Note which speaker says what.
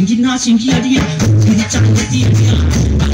Speaker 1: 你跟他心机啊，你你你真系啊识点。